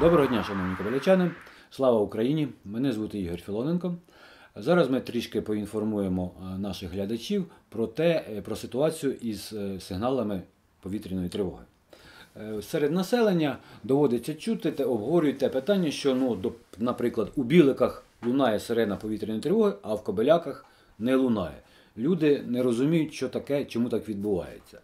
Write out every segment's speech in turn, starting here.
Доброго дня, шановні кобилячани. Слава Україні! Мене звати Ігор Філоненко. Зараз ми трішки поінформуємо е, наших глядачів про те, е, про ситуацію із е, сигналами повітряної тривоги. Серед населення доводиться чути та обговорюють те питання, що, ну, наприклад, у біликах лунає сирена повітряної тривоги, а в кобиляках не лунає. Люди не розуміють, що таке, чому так відбувається.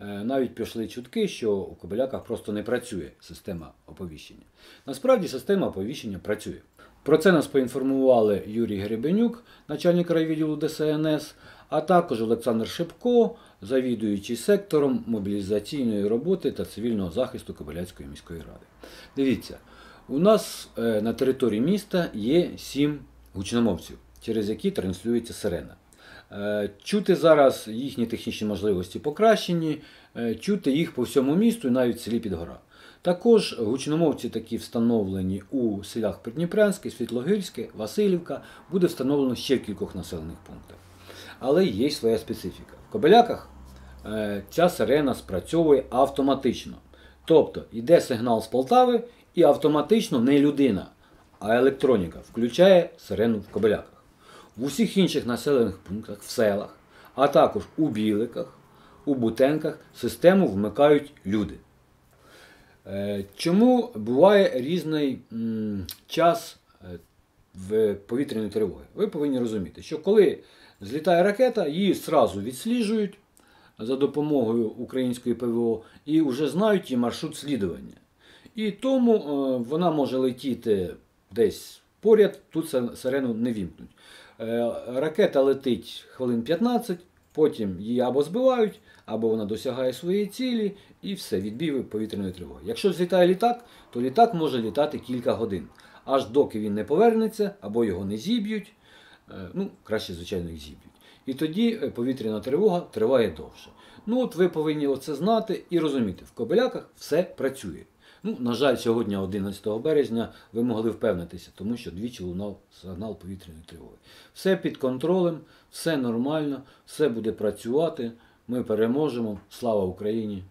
Е, Навіть пішли чутки, що у кобиляках просто не працює система оповіщення. Насправді система оповіщення працює. Про це нас поінформували Юрій Гребенюк, начальник райвідділу ДСНС, а також Олександр Шепко, завідуючий сектором мобілізаційної роботи та цивільного захисту Кобиляцької міської ради. Дивіться, у нас е, на території міста є сім гучномовців, через які транслюється сирена. Е, Чути зараз їхні технічні можливості покращені, е, чути їх по всьому місту і навіть в селі Підгора. Також гучномовці такі встановлені у селах Придніпрянське, Світлогирське, Васильівка, буде встановлено ще в кількох населених пунктах. Але є своя специфіка. В Кобиляках е, ця сирена спрацьовує автоматично. Тобто йде сигнал з Полтави і автоматично не людина, а електроніка включає сирену в Кобиляках. В усіх інших населених пунктах, в селах, а також у Біликах, у Бутенках систему вмикають люди. Е, Чому буває різний час е, в повітряної тривоги? Ви повинні розуміти, що коли злітає ракета, її зразу відсліджують за допомогою української ПВО і вже знають її маршрут слідування. І тому е, вона може летіти десь поряд, тут сирену не вімкнуть. Е, Ракета летить хвилин 15, потім її або збивають, або вона досягає своєї цілі, і все, відбій повітряної тривоги. Якщо злітає літак, то літак може літати кілька годин, аж доки він не повернеться, або його не зіб'ють. Е, Ну, краще, звичайно, їх зіб'ють. І тоді е, повітряна тривога триває довше. Ну, от ви повинні оце знати і розуміти, в Кобиляках все працює. Ну, на жаль, сьогодні, 11 березня, ви могли впевнитися, тому що двічі лунав сигнал повітряної тривоги. Все під контролем, все нормально, все буде працювати. Ми переможемо. Слава Україні!